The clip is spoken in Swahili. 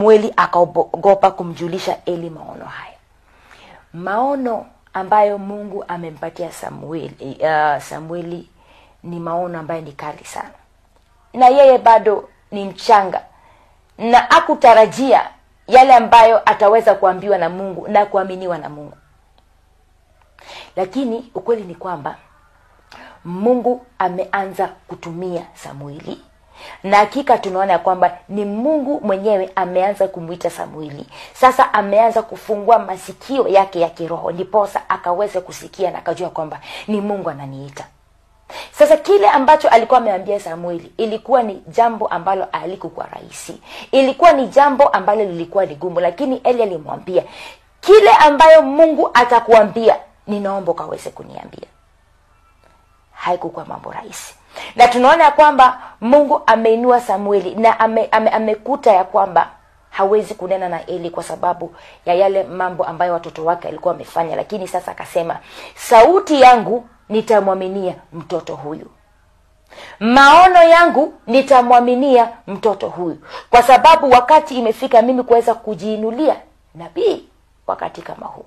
samueli akaogopa kumjulisha eli maono haya. Maono ambayo mungu amempatia samueli uh, samueli ni maono ambayo ni kali sana. Na yeye bado ni mchanga. Na akutarajia yale ambayo ataweza kuambiwa na mungu na kuaminiwa na mungu. Lakini ukweli ni kwamba mungu ameanza kutumia samueli na hakika tunaona ya kwamba ni mungu mwenyewe ameanza kumwita samueli. Sasa ameanza kufungua masikio yake ya kiroho ndiposa akaweze kusikia na akajua kwamba ni mungu ananiita. Sasa kile ambacho alikuwa ameambia samueli ilikuwa ni jambo ambalo alikukuwa rahisi. Ilikuwa ni jambo ambalo lilikuwa ligumu lakini eli alimwambia kile ambayo mungu atakuambia ninaomba ukaweze kuniambia. Haikukuwa mambo rahisi. Na tunaona ya kwamba mungu ameinua samueli na ame, ame, amekuta ya kwamba hawezi kunena na eli kwa sababu ya yale mambo ambayo watoto wake alikuwa wamefanya. Lakini sasa akasema sauti yangu nitamwaminia mtoto huyu. Maono yangu nitamwaminia mtoto huyu. Kwa sababu wakati imefika mimi kuweza kujiinulia nabii wakati kama huu